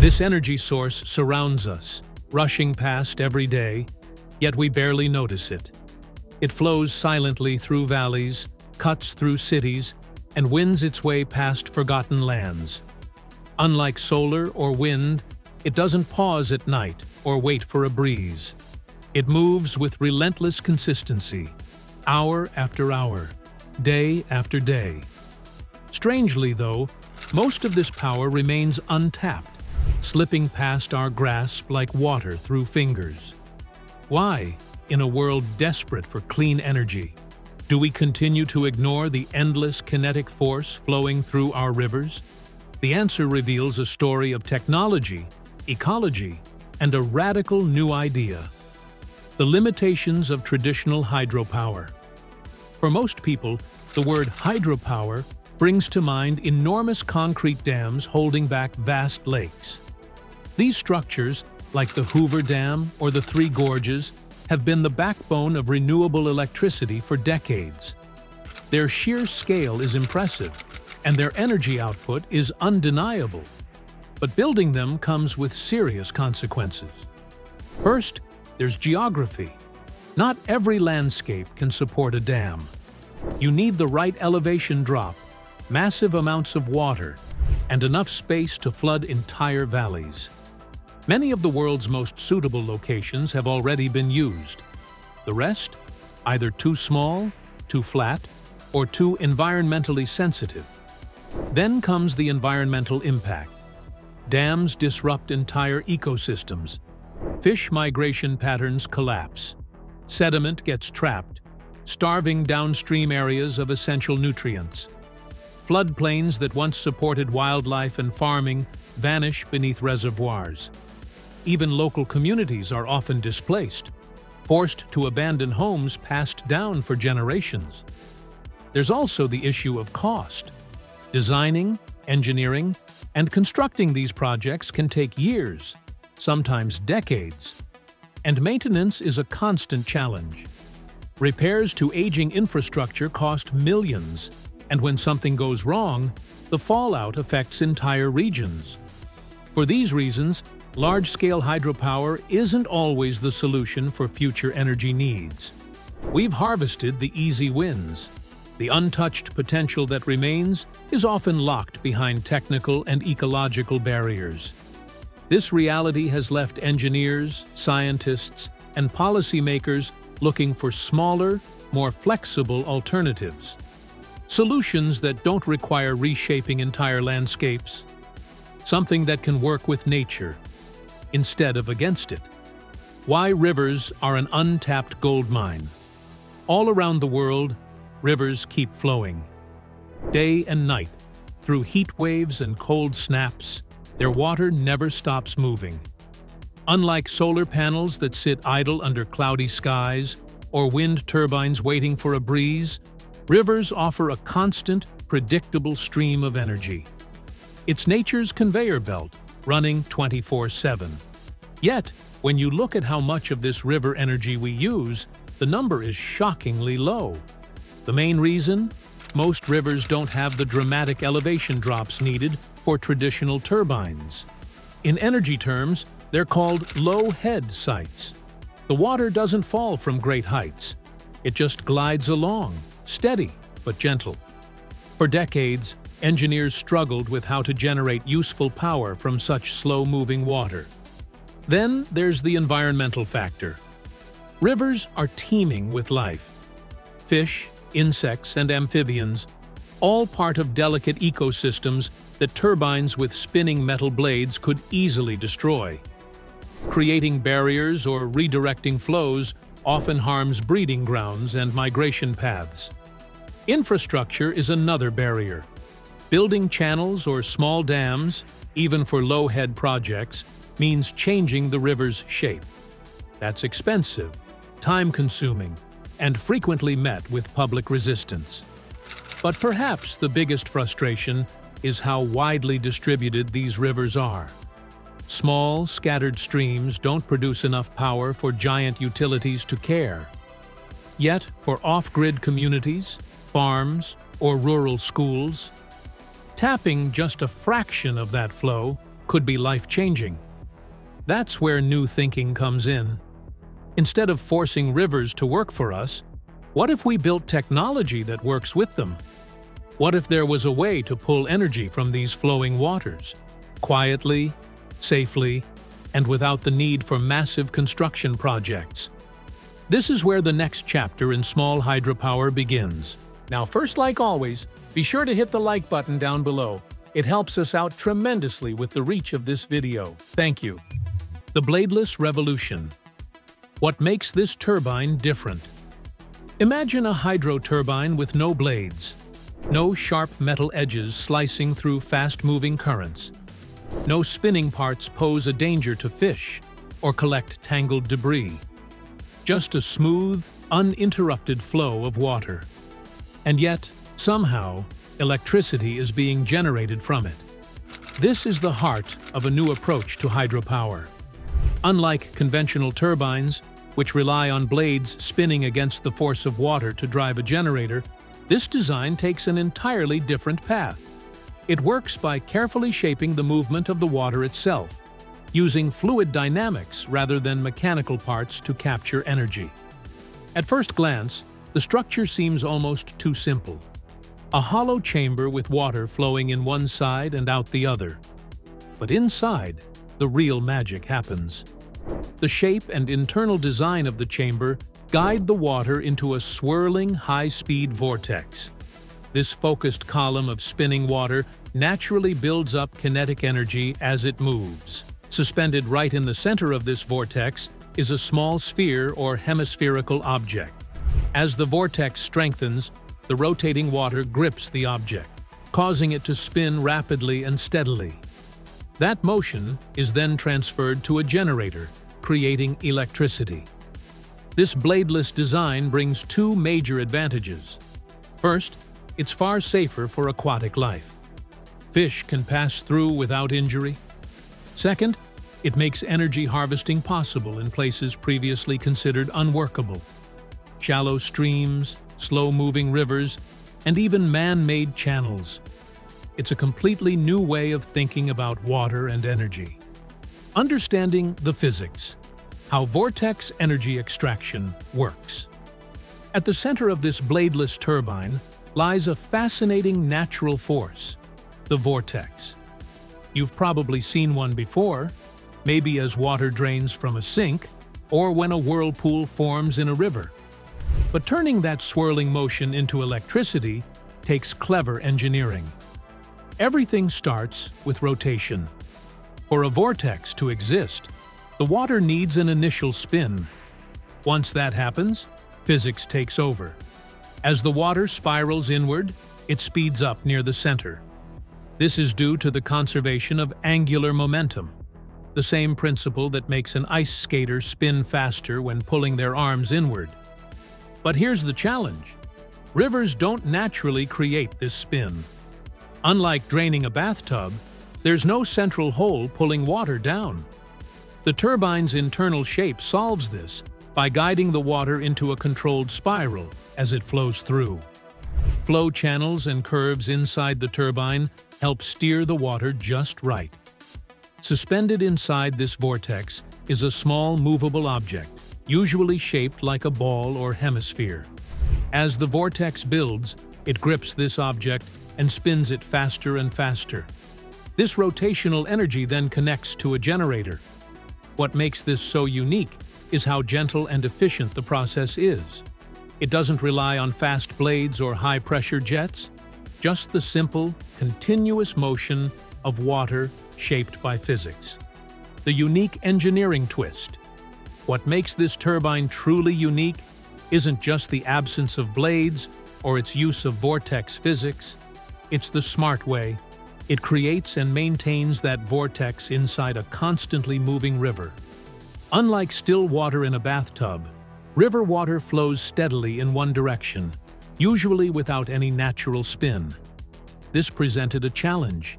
This energy source surrounds us, rushing past every day, yet we barely notice it. It flows silently through valleys, cuts through cities, and wins its way past forgotten lands. Unlike solar or wind, it doesn't pause at night or wait for a breeze. It moves with relentless consistency, hour after hour, day after day. Strangely, though, most of this power remains untapped, slipping past our grasp like water through fingers. Why, in a world desperate for clean energy, do we continue to ignore the endless kinetic force flowing through our rivers? The answer reveals a story of technology, ecology, and a radical new idea. The limitations of traditional hydropower. For most people, the word hydropower brings to mind enormous concrete dams holding back vast lakes. These structures, like the Hoover Dam or the Three Gorges, have been the backbone of renewable electricity for decades. Their sheer scale is impressive, and their energy output is undeniable. But building them comes with serious consequences. First, there's geography. Not every landscape can support a dam. You need the right elevation drop, massive amounts of water, and enough space to flood entire valleys. Many of the world's most suitable locations have already been used. The rest, either too small, too flat, or too environmentally sensitive. Then comes the environmental impact. Dams disrupt entire ecosystems. Fish migration patterns collapse. Sediment gets trapped, starving downstream areas of essential nutrients. Floodplains that once supported wildlife and farming vanish beneath reservoirs. Even local communities are often displaced, forced to abandon homes passed down for generations. There's also the issue of cost. Designing, engineering, and constructing these projects can take years, sometimes decades. And maintenance is a constant challenge. Repairs to aging infrastructure cost millions, and when something goes wrong, the fallout affects entire regions. For these reasons, large-scale hydropower isn't always the solution for future energy needs. We've harvested the easy wins. The untouched potential that remains is often locked behind technical and ecological barriers. This reality has left engineers, scientists, and policymakers looking for smaller, more flexible alternatives. Solutions that don't require reshaping entire landscapes. Something that can work with nature instead of against it. Why rivers are an untapped gold mine. All around the world, rivers keep flowing. Day and night, through heat waves and cold snaps, their water never stops moving. Unlike solar panels that sit idle under cloudy skies or wind turbines waiting for a breeze, rivers offer a constant, predictable stream of energy. It's nature's conveyor belt, running 24-7. Yet, when you look at how much of this river energy we use, the number is shockingly low. The main reason? Most rivers don't have the dramatic elevation drops needed for traditional turbines. In energy terms, they're called low-head sites. The water doesn't fall from great heights. It just glides along, steady but gentle. For decades, engineers struggled with how to generate useful power from such slow-moving water. Then there's the environmental factor. Rivers are teeming with life. Fish, insects, and amphibians, all part of delicate ecosystems that turbines with spinning metal blades could easily destroy. Creating barriers or redirecting flows often harms breeding grounds and migration paths. Infrastructure is another barrier. Building channels or small dams, even for low-head projects, means changing the river's shape. That's expensive, time-consuming, and frequently met with public resistance. But perhaps the biggest frustration is how widely distributed these rivers are. Small, scattered streams don't produce enough power for giant utilities to care. Yet, for off-grid communities, farms, or rural schools, Tapping just a fraction of that flow could be life-changing. That's where new thinking comes in. Instead of forcing rivers to work for us, what if we built technology that works with them? What if there was a way to pull energy from these flowing waters, quietly, safely, and without the need for massive construction projects? This is where the next chapter in small hydropower begins. Now first, like always, be sure to hit the like button down below. It helps us out tremendously with the reach of this video. Thank you. The Bladeless Revolution What makes this turbine different? Imagine a hydro turbine with no blades, no sharp metal edges slicing through fast-moving currents, no spinning parts pose a danger to fish or collect tangled debris. Just a smooth, uninterrupted flow of water. And yet, somehow, electricity is being generated from it. This is the heart of a new approach to hydropower. Unlike conventional turbines, which rely on blades spinning against the force of water to drive a generator, this design takes an entirely different path. It works by carefully shaping the movement of the water itself, using fluid dynamics rather than mechanical parts to capture energy. At first glance, the structure seems almost too simple. A hollow chamber with water flowing in one side and out the other. But inside, the real magic happens. The shape and internal design of the chamber guide the water into a swirling, high-speed vortex. This focused column of spinning water naturally builds up kinetic energy as it moves. Suspended right in the center of this vortex is a small sphere or hemispherical object. As the vortex strengthens, the rotating water grips the object, causing it to spin rapidly and steadily. That motion is then transferred to a generator, creating electricity. This bladeless design brings two major advantages. First, it's far safer for aquatic life. Fish can pass through without injury. Second, it makes energy harvesting possible in places previously considered unworkable. Shallow streams, slow-moving rivers, and even man-made channels it's a completely new way of thinking about water and energy. Understanding the physics, how vortex energy extraction works. At the center of this bladeless turbine lies a fascinating natural force, the vortex. You've probably seen one before, maybe as water drains from a sink, or when a whirlpool forms in a river. But turning that swirling motion into electricity takes clever engineering. Everything starts with rotation. For a vortex to exist, the water needs an initial spin. Once that happens, physics takes over. As the water spirals inward, it speeds up near the center. This is due to the conservation of angular momentum, the same principle that makes an ice skater spin faster when pulling their arms inward. But here's the challenge. Rivers don't naturally create this spin. Unlike draining a bathtub, there's no central hole pulling water down. The turbine's internal shape solves this by guiding the water into a controlled spiral as it flows through. Flow channels and curves inside the turbine help steer the water just right. Suspended inside this vortex is a small movable object, usually shaped like a ball or hemisphere. As the vortex builds, it grips this object and spins it faster and faster. This rotational energy then connects to a generator. What makes this so unique is how gentle and efficient the process is. It doesn't rely on fast blades or high-pressure jets, just the simple, continuous motion of water shaped by physics. The unique engineering twist. What makes this turbine truly unique isn't just the absence of blades or its use of vortex physics, it's the smart way. It creates and maintains that vortex inside a constantly moving river. Unlike still water in a bathtub, river water flows steadily in one direction, usually without any natural spin. This presented a challenge,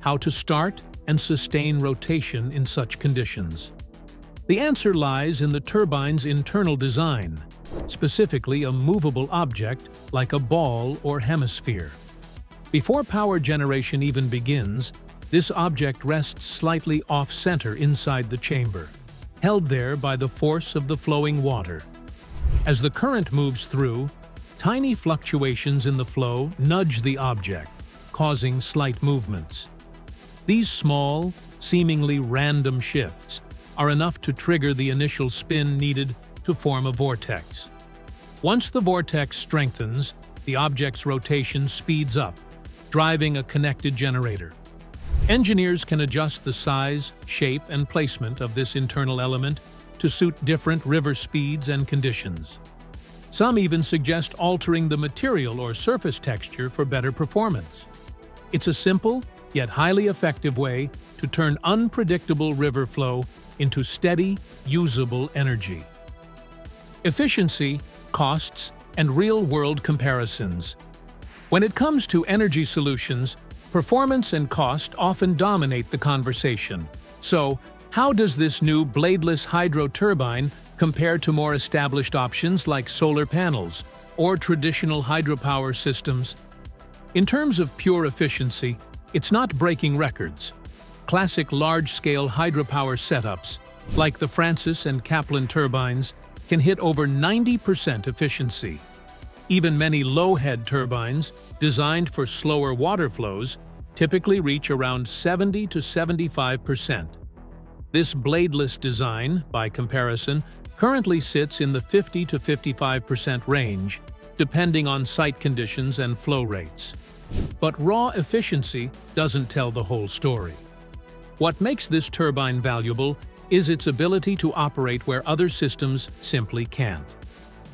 how to start and sustain rotation in such conditions. The answer lies in the turbine's internal design, specifically a movable object like a ball or hemisphere. Before power generation even begins, This object rests slightly off-center inside the chamber, held there by the force of the flowing water. As the current moves through, tiny fluctuations in the flow nudge the object, causing slight movements. These small, seemingly random shifts are enough to trigger the initial spin needed to form a vortex. Once the vortex strengthens, the object's rotation speeds up, driving a connected generator. Engineers can adjust the size, shape, and placement of this internal element to suit different river speeds and conditions. Some even suggest altering the material or surface texture for better performance. It's a simple, yet highly effective way to turn unpredictable river flow into steady, usable energy. Efficiency, costs, and real-world comparisons. When it comes to energy solutions, performance and cost often dominate the conversation. So, how does this new bladeless hydro turbine compare to more established options like solar panels or traditional hydropower systems? In terms of pure efficiency, it's not breaking records. Classic large-scale hydropower setups, like the Francis and Kaplan turbines, can hit over 90% efficiency. Even many low-head turbines, designed for slower water flows, typically reach around 70 to 75%. This bladeless design, by comparison, currently sits in the 50 to 55% range, depending on site conditions and flow rates. But raw efficiency doesn't tell the whole story. What makes this turbine valuable is its ability to operate where other systems simply can't.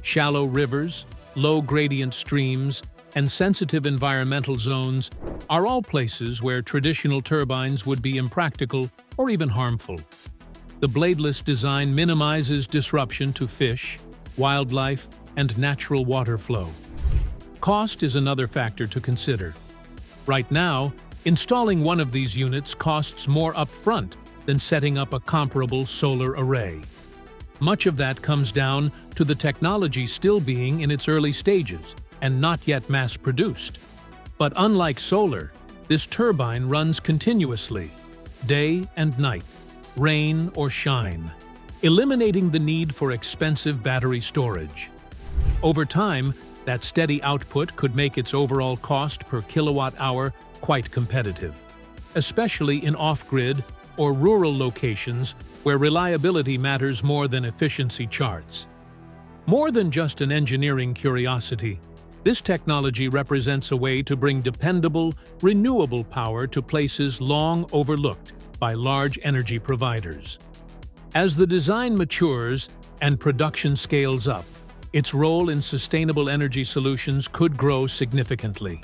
Shallow rivers, low-gradient streams, and sensitive environmental zones are all places where traditional turbines would be impractical or even harmful. The bladeless design minimizes disruption to fish, wildlife, and natural water flow. Cost is another factor to consider. Right now, installing one of these units costs more upfront than setting up a comparable solar array. Much of that comes down to the technology still being in its early stages and not yet mass-produced. But unlike solar, this turbine runs continuously, day and night, rain or shine, eliminating the need for expensive battery storage. Over time, that steady output could make its overall cost per kilowatt-hour quite competitive, especially in off-grid or rural locations where reliability matters more than efficiency charts. More than just an engineering curiosity, this technology represents a way to bring dependable, renewable power to places long overlooked by large energy providers. As the design matures and production scales up, its role in sustainable energy solutions could grow significantly.